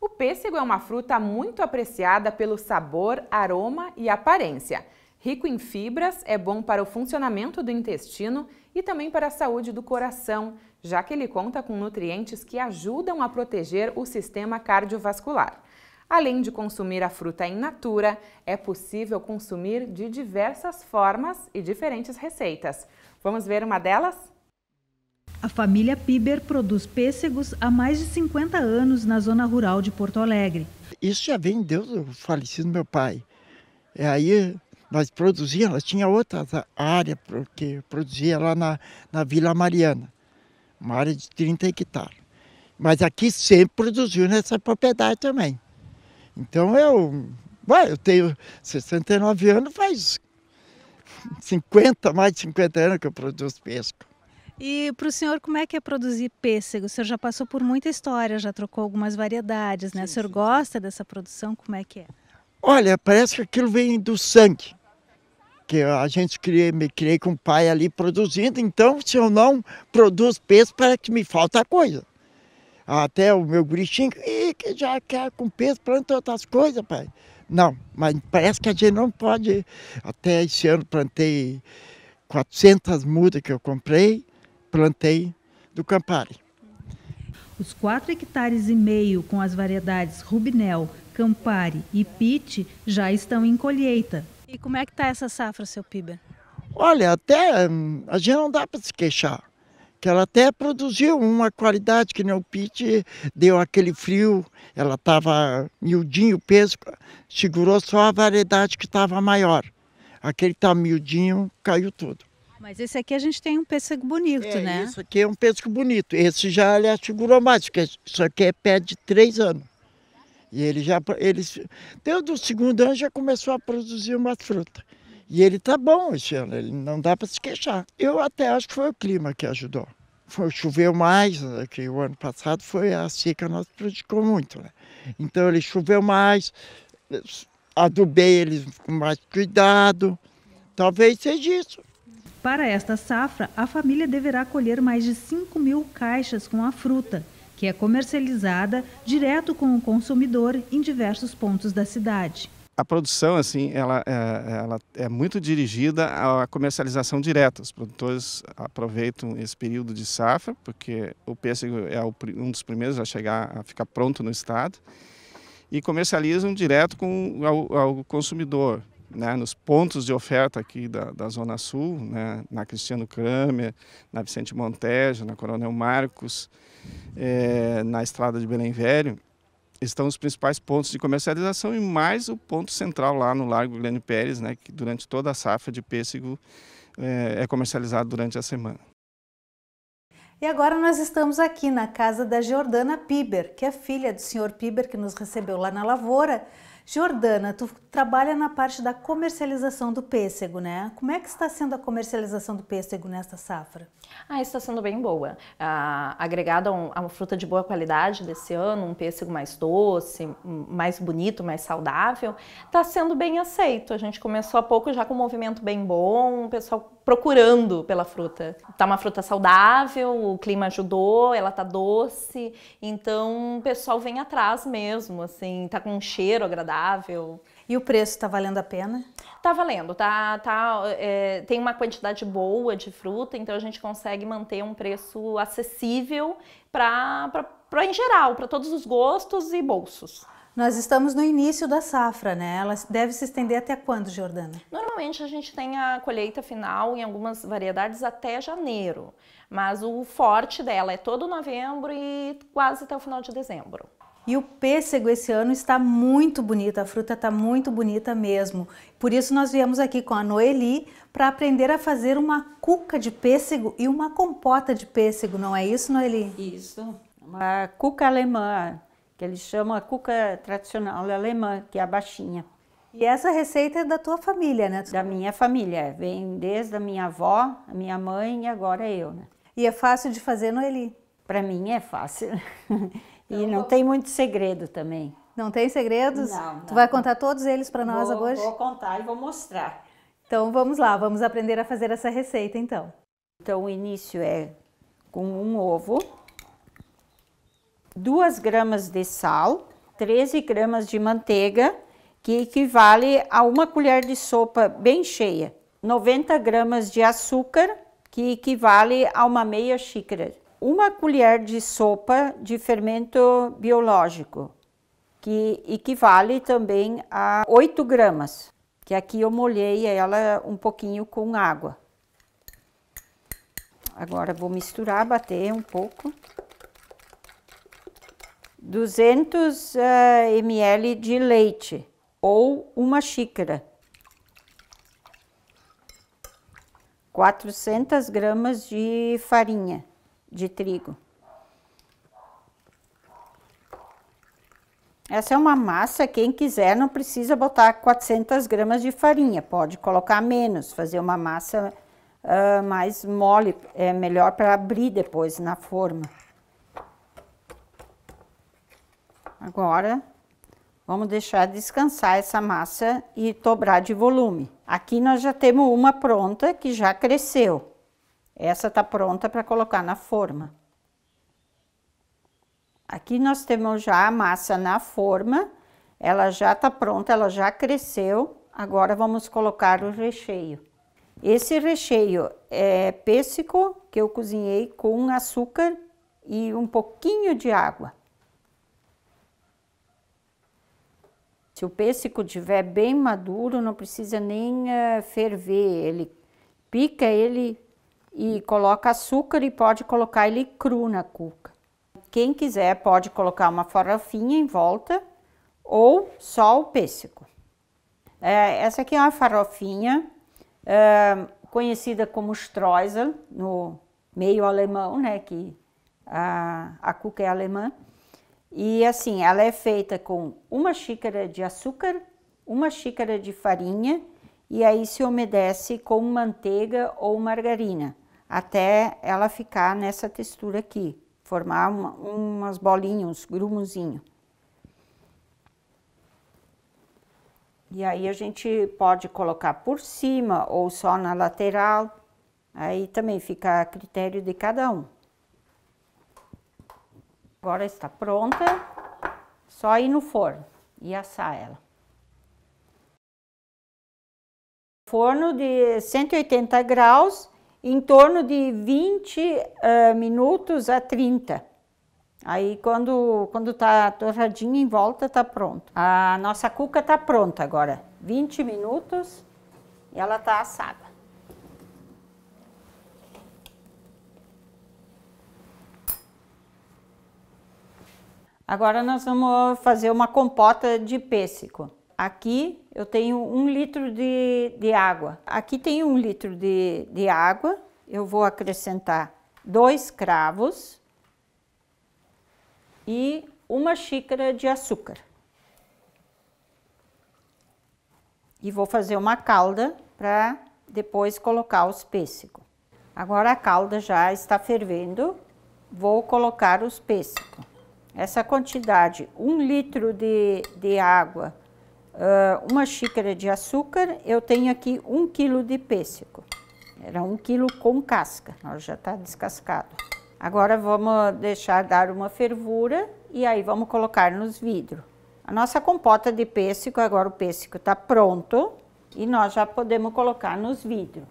O pêssego é uma fruta muito apreciada pelo sabor, aroma e aparência. Rico em fibras, é bom para o funcionamento do intestino e também para a saúde do coração, já que ele conta com nutrientes que ajudam a proteger o sistema cardiovascular. Além de consumir a fruta in natura, é possível consumir de diversas formas e diferentes receitas. Vamos ver uma delas? A família Piber produz pêssegos há mais de 50 anos na zona rural de Porto Alegre. Isso já vem Deus, o falecido meu pai. E aí nós produzíamos, tinha outra área que produzia lá na, na Vila Mariana, uma área de 30 hectares. Mas aqui sempre produziu nessa propriedade também. Então eu, eu tenho 69 anos, faz 50, mais de 50 anos que eu produzo pesca. E para o senhor, como é que é produzir pêssego? O senhor já passou por muita história, já trocou algumas variedades, né? Sim, o senhor sim, gosta sim. dessa produção? Como é que é? Olha, parece que aquilo vem do sangue. Que a gente criei, me criei com o pai ali produzindo, então se eu não produzo peixe, parece que me falta coisa. Até o meu gritinho, que já quer com peso, planta outras coisas, pai. Não, mas parece que a gente não pode. Até esse ano plantei 400 mudas que eu comprei, plantei do Campari. Os 4 hectares e meio com as variedades Rubinel, Campari e Pite já estão em colheita. E como é que está essa safra, seu Piber? Olha, até hum, a gente não dá para se queixar que ela até produziu uma qualidade que nem o Pit deu aquele frio, ela estava miudinho o peso, segurou só a variedade que estava maior. Aquele que está miudinho caiu tudo. Mas esse aqui a gente tem um pêssego bonito, é, né? Esse aqui é um pêssego bonito. Esse já aliás, segurou mais, porque isso aqui é pé de três anos. E ele já, ele, desde o segundo ano já começou a produzir umas frutas. E ele tá bom esse ano, ele não dá para se queixar. Eu até acho que foi o clima que ajudou. Foi, choveu mais, né, que o ano passado foi a seca nos prejudicou muito. Né? Então ele choveu mais, adubei eles com mais cuidado. Talvez seja isso. Para esta safra, a família deverá colher mais de 5 mil caixas com a fruta, que é comercializada direto com o consumidor em diversos pontos da cidade a produção assim ela é, ela é muito dirigida à comercialização direta. Os produtores aproveitam esse período de safra porque o pêssego é um dos primeiros a chegar a ficar pronto no estado e comercializam direto com ao, ao consumidor, né, nos pontos de oferta aqui da, da Zona Sul, né, na Cristiano Kramer, na Vicente Montejo, na Coronel Marcos, é, na Estrada de Belém Velho estão os principais pontos de comercialização e mais o ponto central lá no Largo Guilherme Pérez, né, que durante toda a safra de pêssego é, é comercializado durante a semana. E agora nós estamos aqui na casa da Jordana Piber, que é filha do senhor Piber, que nos recebeu lá na lavoura, Jordana, tu trabalha na parte da comercialização do pêssego, né? Como é que está sendo a comercialização do pêssego nesta safra? Ah, está sendo bem boa. Ah, agregada a, um, a uma fruta de boa qualidade desse ano, um pêssego mais doce, mais bonito, mais saudável, está sendo bem aceito. A gente começou há pouco já com um movimento bem bom, o pessoal procurando pela fruta. Tá uma fruta saudável, o clima ajudou, ela tá doce, então o pessoal vem atrás mesmo, assim, tá com um cheiro agradável. E o preço está valendo a pena? Tá valendo, tá, tá, é, tem uma quantidade boa de fruta, então a gente consegue manter um preço acessível para em geral, para todos os gostos e bolsos. Nós estamos no início da safra, né? Ela deve se estender até quando, Jordana? Normalmente a gente tem a colheita final em algumas variedades até janeiro, mas o forte dela é todo novembro e quase até o final de dezembro. E o pêssego esse ano está muito bonito, a fruta está muito bonita mesmo. Por isso nós viemos aqui com a Noeli para aprender a fazer uma cuca de pêssego e uma compota de pêssego, não é isso, Noeli? Isso, uma cuca alemã que eles chamam a cuca tradicional alemã, que é a baixinha. E essa receita é da tua família, né? Da minha família, vem desde a minha avó, a minha mãe e agora eu, né? E é fácil de fazer, Noeli? Para mim é fácil. e então, não tem muito segredo também. Não tem segredos? Não, não. Tu vai contar todos eles para nós vou, hoje? Vou contar e vou mostrar. Então vamos lá, vamos aprender a fazer essa receita então. Então o início é com um ovo, 2 gramas de sal, 13 gramas de manteiga, que equivale a uma colher de sopa bem cheia. 90 gramas de açúcar, que equivale a uma meia xícara. Uma colher de sopa de fermento biológico, que equivale também a 8 gramas, que aqui eu molhei ela um pouquinho com água. Agora vou misturar, bater um pouco. 200 uh, ml de leite ou uma xícara. 400 gramas de farinha de trigo. Essa é uma massa, quem quiser não precisa botar 400 gramas de farinha, pode colocar menos, fazer uma massa uh, mais mole, é melhor para abrir depois na forma. Agora, vamos deixar descansar essa massa e dobrar de volume. Aqui nós já temos uma pronta que já cresceu. Essa tá pronta para colocar na forma. Aqui nós temos já a massa na forma, ela já tá pronta, ela já cresceu. Agora vamos colocar o recheio. Esse recheio é pêssego que eu cozinhei com açúcar e um pouquinho de água. Se o pêssego estiver bem maduro, não precisa nem uh, ferver, ele pica ele e coloca açúcar e pode colocar ele cru na cuca. Quem quiser pode colocar uma farofinha em volta ou só o pêssego. É, essa aqui é uma farofinha é, conhecida como Streusel, no meio alemão, né, que a, a cuca é alemã. E assim, ela é feita com uma xícara de açúcar, uma xícara de farinha e aí se umedece com manteiga ou margarina, até ela ficar nessa textura aqui, formar uma, umas bolinhas, uns grumozinhos. E aí a gente pode colocar por cima ou só na lateral, aí também fica a critério de cada um. Agora está pronta, só ir no forno e assar ela. Forno de 180 graus, em torno de 20 uh, minutos a 30. Aí quando, quando tá torradinho em volta, tá pronto. A nossa cuca tá pronta agora. 20 minutos e ela tá assada. Agora nós vamos fazer uma compota de pêssego. Aqui eu tenho um litro de, de água. Aqui tem um litro de, de água. Eu vou acrescentar dois cravos e uma xícara de açúcar. E vou fazer uma calda para depois colocar os pêssegos. Agora a calda já está fervendo, vou colocar os pêssegos essa quantidade, um litro de, de água, uh, uma xícara de açúcar, eu tenho aqui um quilo de pêssego. Era um quilo com casca, já está descascado. Agora vamos deixar dar uma fervura e aí vamos colocar nos vidros. A nossa compota de pêssego, agora o pêssego está pronto e nós já podemos colocar nos vidros.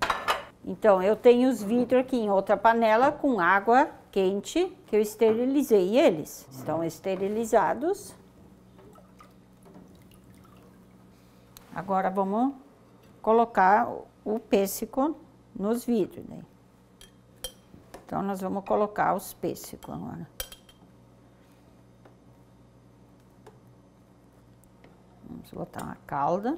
Então, eu tenho os vidros aqui em outra panela com água quente que eu esterilizei eles. Estão esterilizados. Agora vamos colocar o pêssego nos vidros. Né? Então nós vamos colocar os pêssegos agora. Vamos botar uma calda.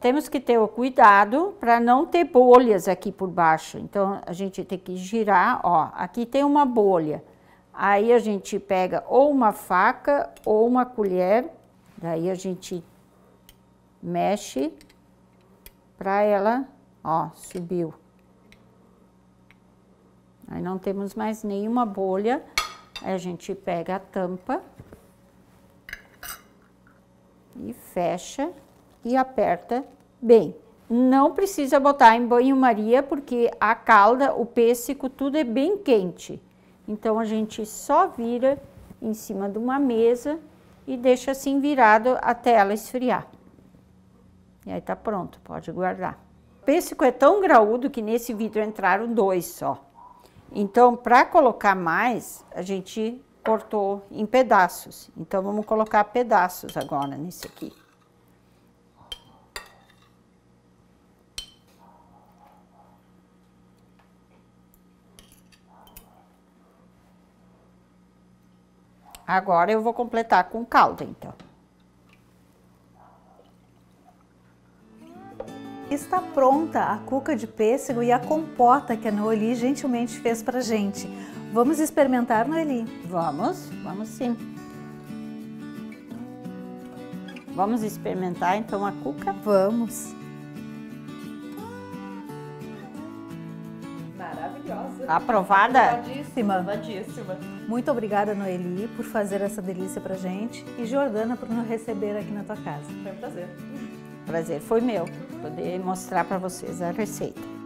Temos que ter o cuidado para não ter bolhas aqui por baixo. Então, a gente tem que girar, ó, aqui tem uma bolha. Aí a gente pega ou uma faca ou uma colher, daí a gente mexe para ela, ó, subiu. Aí não temos mais nenhuma bolha. Aí a gente pega a tampa e fecha e aperta bem. Não precisa botar em banho-maria porque a calda, o pêssego, tudo é bem quente. Então a gente só vira em cima de uma mesa e deixa assim virado até ela esfriar. E aí tá pronto, pode guardar. O pêssego é tão graúdo que nesse vidro entraram dois só. Então, para colocar mais, a gente cortou em pedaços. Então, vamos colocar pedaços agora nesse aqui. Agora eu vou completar com calda, então. Está pronta a cuca de pêssego e a compota que a Noeli gentilmente fez pra gente. Vamos experimentar, Noeli? Vamos, vamos sim. Vamos experimentar então a cuca? Vamos. Aprovada? Aprovadíssima. Aprovadíssima. Muito obrigada, Noeli, por fazer essa delícia pra gente e Jordana por nos receber aqui na tua casa. Foi um prazer. Prazer foi meu poder mostrar para vocês a receita.